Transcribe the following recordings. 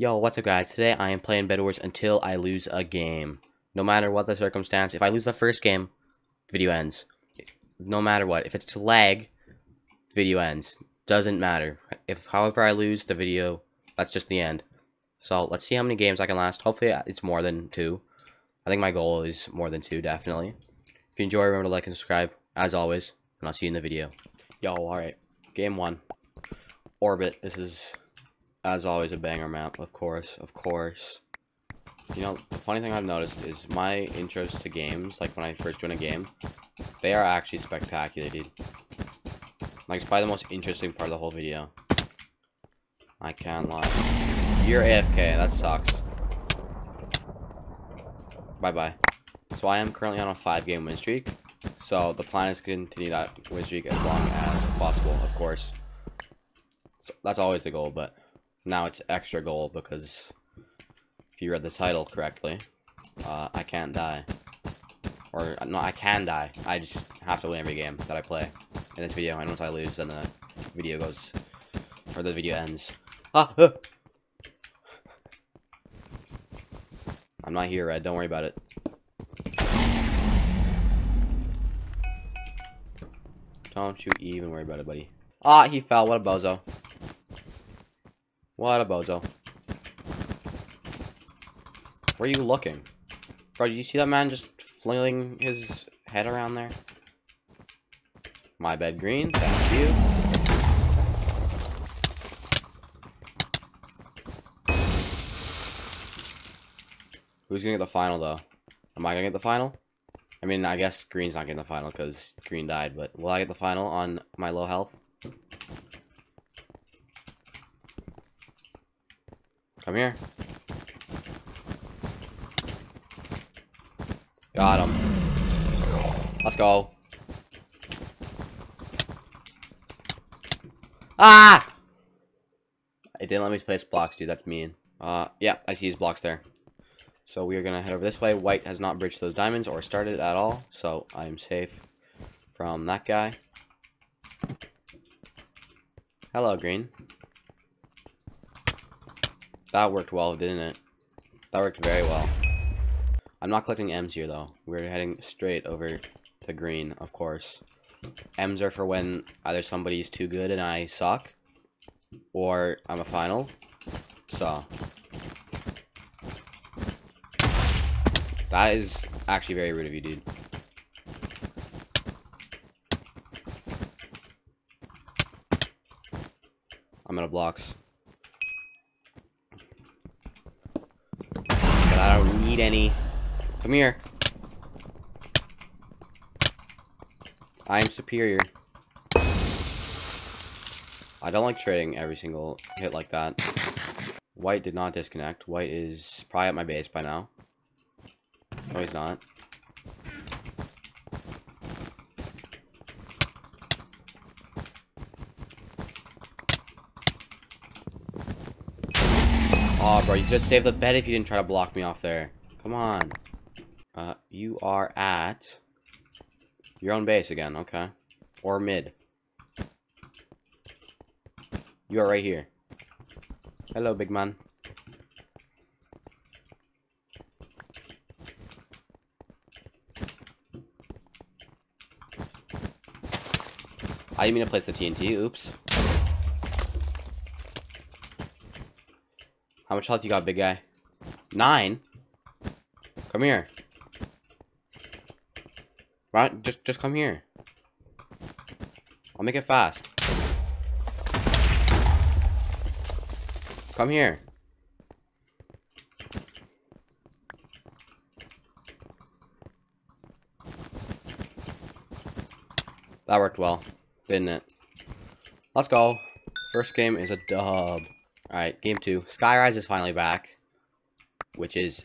Yo, what's up guys? Today I am playing Bed Wars until I lose a game. No matter what the circumstance, if I lose the first game, video ends. No matter what. If it's lag, video ends. Doesn't matter. If however I lose the video, that's just the end. So let's see how many games I can last. Hopefully uh, it's more than two. I think my goal is more than two, definitely. If you enjoy, remember to like and subscribe, as always, and I'll see you in the video. Yo, alright. Game one. Orbit. This is as always, a banger map, of course, of course. You know, the funny thing I've noticed is my intros to games, like when I first join a game, they are actually spectacular, dude. Like, it's probably the most interesting part of the whole video. I can't lie. You're AFK, that sucks. Bye-bye. So I am currently on a 5-game win streak. So the plan is to continue that win streak as long as possible, of course. So that's always the goal, but now it's extra goal because if you read the title correctly, uh, I can't die. Or, no, I can die. I just have to win every game that I play in this video. And once I lose, then the video goes, or the video ends. Ah! ah! I'm not here, Red. Don't worry about it. Don't you even worry about it, buddy. Ah, he fell. What a bozo. What a bozo. Where are you looking? Bro, did you see that man just flailing his head around there? My bed green, thank you. Who's gonna get the final, though? Am I gonna get the final? I mean, I guess green's not getting the final because green died, but will I get the final on my low health? Come here. Got him. Let's go. Ah! It didn't let me place blocks, dude. That's mean. Uh, yeah, I see his blocks there. So we are going to head over this way. White has not breached those diamonds or started at all. So I am safe from that guy. Hello, green. That worked well, didn't it? That worked very well. I'm not collecting M's here, though. We're heading straight over to green, of course. M's are for when either somebody's too good and I suck, or I'm a final. So. That is actually very rude of you, dude. I'm out of blocks. I don't need any. Come here. I am superior. I don't like trading every single hit like that. White did not disconnect. White is probably at my base by now. No, he's not. Oh, bro, you could have saved the bed if you didn't try to block me off there. Come on. Uh, you are at your own base again, okay. Or mid. You are right here. Hello, big man. I didn't mean to place the TNT, oops. How much health you got, big guy? Nine? Come here. Right, just just come here. I'll make it fast. Come here. That worked well, didn't it? Let's go. First game is a dub. Alright, game two. Skyrise is finally back. Which is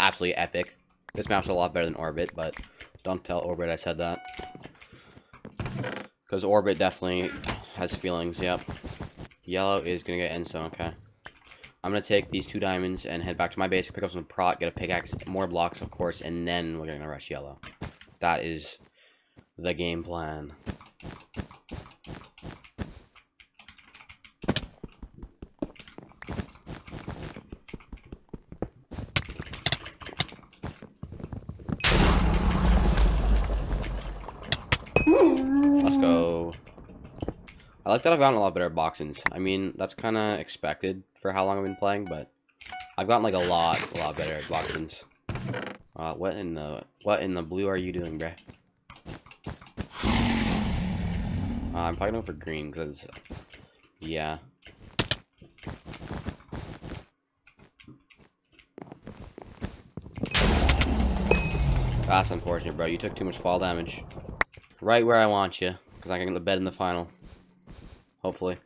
absolutely epic. This map's a lot better than Orbit, but don't tell Orbit I said that. Because Orbit definitely has feelings, yep. Yellow is gonna get in endstone, okay. I'm gonna take these two diamonds and head back to my base, pick up some prot, get a pickaxe, more blocks, of course, and then we're gonna rush yellow. That is the game plan. I like that I've gotten a lot better at boxings. I mean, that's kind of expected for how long I've been playing, but I've gotten like a lot, a lot better at boxings. Uh, what in the, what in the blue are you doing, bruh? Uh, I'm probably going for green, because, yeah. That's unfortunate, bro. You took too much fall damage. Right where I want you, because I can get the bed in the final. Hopefully.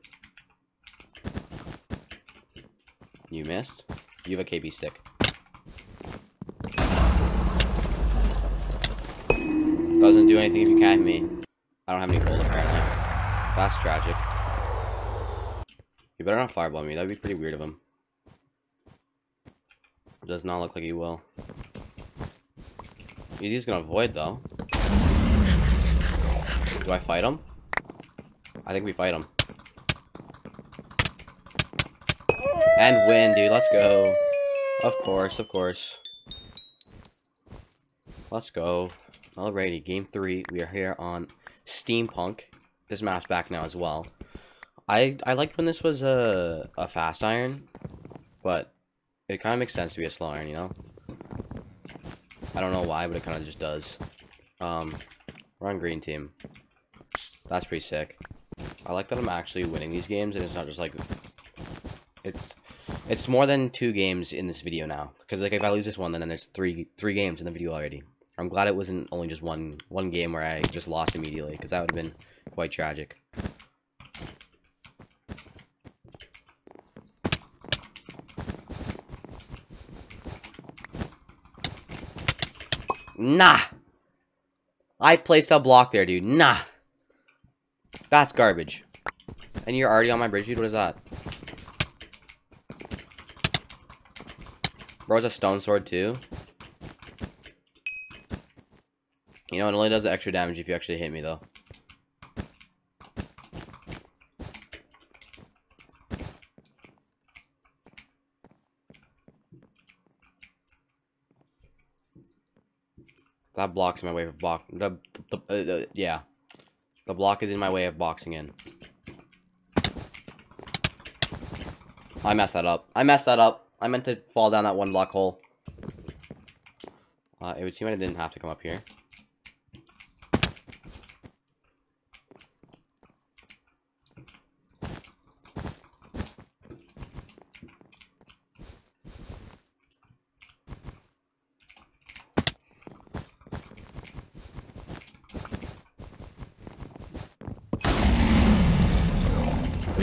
You missed. You have a KB stick. Doesn't do anything if you catch me. I don't have any gold apparently. That's tragic. You better not fireball me. That'd be pretty weird of him. Does not look like he will. He's gonna avoid though. Do I fight him? I think we fight him. And win, dude. Let's go. Of course, of course. Let's go. Alrighty, game three. We are here on Steampunk. This map's back now as well. I I liked when this was a, a fast iron, but it kind of makes sense to be a slow iron, you know? I don't know why, but it kind of just does. Um, we're on green team. That's pretty sick. I like that I'm actually winning these games, and it's not just like... It's it's more than two games in this video now. Because like if I lose this one, then there's three three games in the video already. I'm glad it wasn't only just one one game where I just lost immediately, because that would have been quite tragic. Nah! I placed a block there, dude. Nah! That's garbage. And you're already on my bridge, dude? What is that? Bro's a stone sword too. You know, it only does extra damage if you actually hit me though. That blocks my way of block. The, the, uh, yeah, the block is in my way of boxing in. I messed that up. I messed that up. I meant to fall down that one block hole. Uh, it would seem I didn't have to come up here.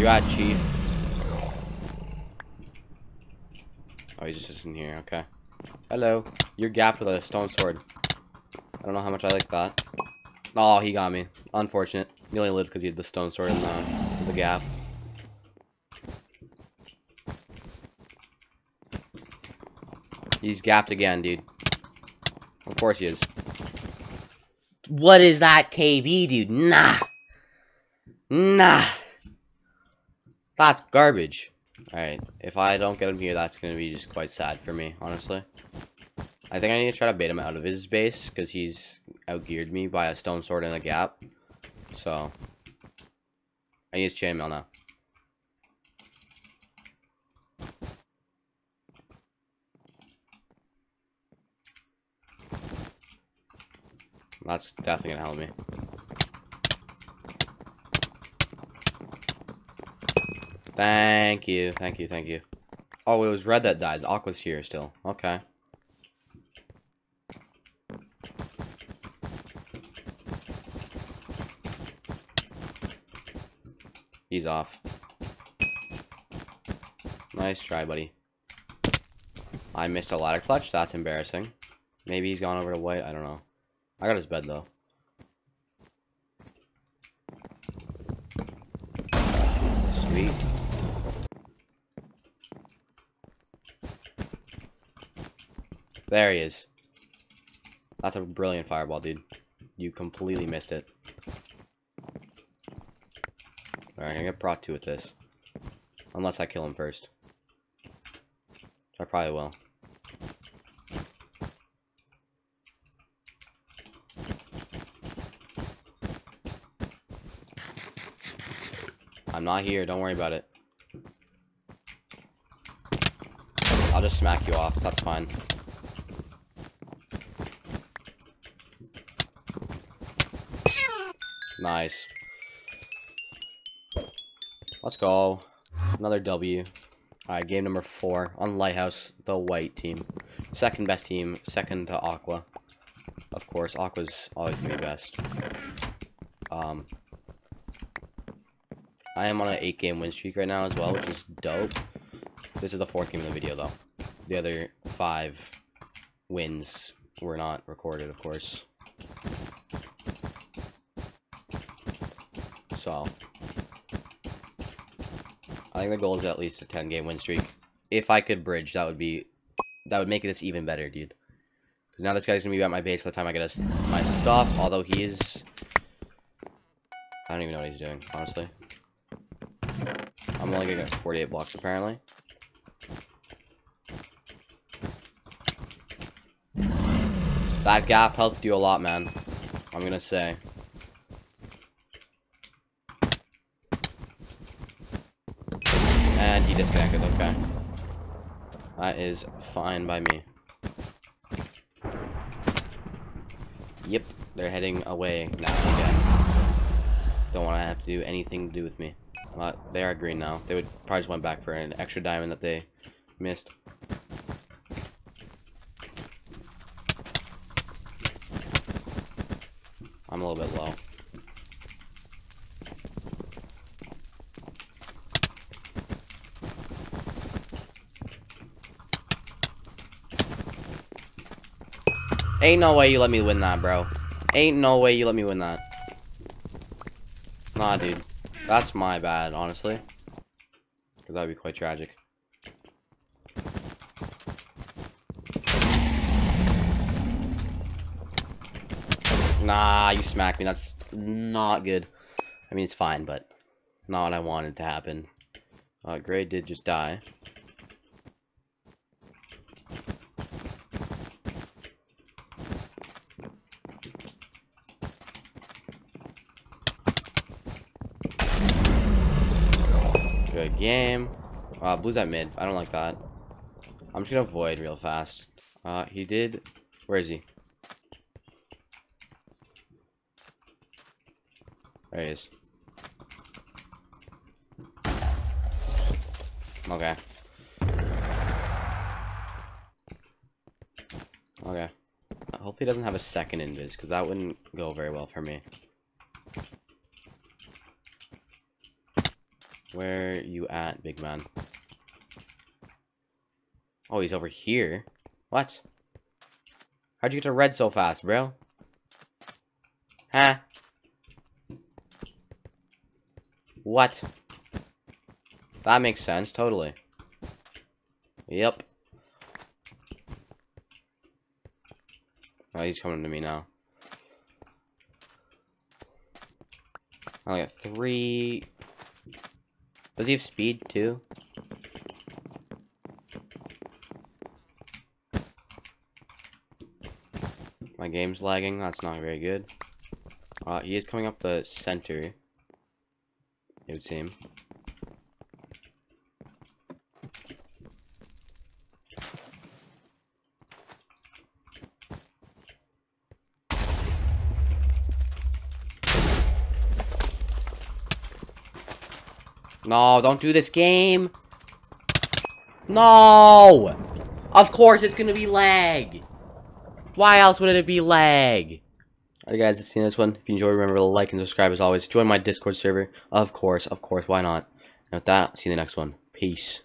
At, Chief? Oh, he's just in here. Okay. Hello. You're gapped with a stone sword. I don't know how much I like that. Oh, he got me. Unfortunate. He only lived because he had the stone sword in the, um, the gap. He's gapped again, dude. Of course he is. What is that KB, dude? Nah. Nah. That's garbage. Alright, if I don't get him here, that's going to be just quite sad for me, honestly. I think I need to try to bait him out of his base, because he's outgeared me by a stone sword and a gap. So, I his chainmail now. That's definitely going to help me. Thank you, thank you, thank you. Oh, it was red that died. The aqua's here still. Okay. He's off. Nice try, buddy. I missed a ladder clutch. That's embarrassing. Maybe he's gone over to white. I don't know. I got his bed, though. Sweet. There he is. That's a brilliant fireball, dude. You completely missed it. Alright, I'm gonna get Prot 2 with this. Unless I kill him first. I probably will. I'm not here. Don't worry about it. I'll just smack you off. That's fine. Nice. Let's go. Another W. Alright, game number four on Lighthouse, the white team. Second best team, second to Aqua. Of course, Aqua's always be best. Um, I am on an 8 game win streak right now as well, which is dope. This is the fourth game of the video though. The other five wins were not recorded, of course. So, I think the goal is at least a 10 game win streak. If I could bridge, that would be, that would make this even better, dude. Because now this guy's going to be at my base by the time I get my stuff, although he is, I don't even know what he's doing, honestly. I'm only going to get 48 blocks, apparently. That gap helped you a lot, man. I'm to say. And he disconnected, okay. That is fine by me. Yep, they're heading away now again. Don't want to have to do anything to do with me. Uh, they are green now. They would probably just went back for an extra diamond that they missed. I'm a little bit low. Ain't no way you let me win that, bro. Ain't no way you let me win that. Nah, dude. That's my bad, honestly. Because that would be quite tragic. Nah, you smacked me. That's not good. I mean, it's fine, but not what I wanted to happen. Uh, Gray did just die. Good game. Uh, blue's at mid. I don't like that. I'm just gonna avoid real fast. Uh, he did... Where is he? There he is. Okay. Okay. Hopefully he doesn't have a second invis, because that wouldn't go very well for me. Where you at, big man? Oh, he's over here. What? How'd you get to red so fast, bro? Huh? What? That makes sense, totally. Yep. Oh, he's coming to me now. I got three does he have speed too? My game's lagging. That's not very good. Uh, he is coming up the center. It would seem. No, don't do this game. No! Of course it's gonna be lag. Why else would it be lag? Alright guys, that's the end of this one. If you enjoyed, remember to like and subscribe as always. Join my Discord server. Of course, of course, why not? And with that, see you in the next one. Peace.